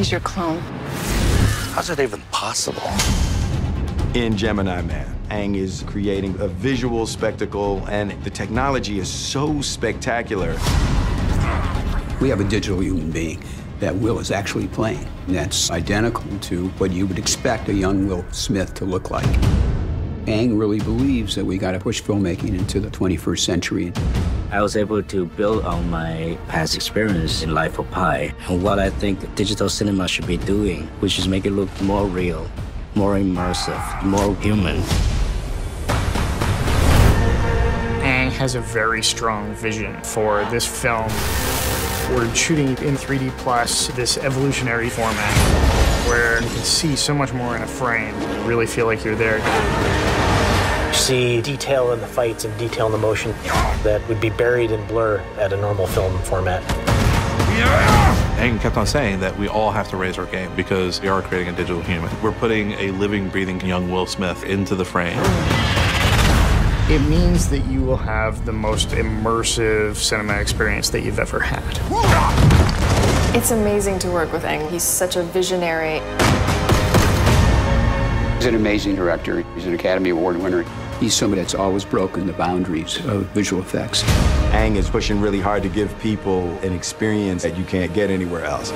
He's your clone. How's that even possible? In Gemini Man, Ang is creating a visual spectacle, and the technology is so spectacular. We have a digital human being that Will is actually playing. And that's identical to what you would expect a young Will Smith to look like. Ang really believes that we got to push filmmaking into the 21st century. I was able to build on my past experience in Life of Pi and what I think digital cinema should be doing, which is make it look more real, more immersive, more human. Ang has a very strong vision for this film. We're shooting in 3D plus, this evolutionary format, where you can see so much more in a frame. You really feel like you're there. You see detail in the fights and detail in the motion that would be buried in blur at a normal film format. Ang kept on saying that we all have to raise our game because we are creating a digital human. We're putting a living, breathing young Will Smith into the frame. It means that you will have the most immersive cinema experience that you've ever had. It's amazing to work with Ang. He's such a visionary. He's an amazing director. He's an Academy Award winner. He's somebody that's always broken the boundaries of visual effects. Ang is pushing really hard to give people an experience that you can't get anywhere else.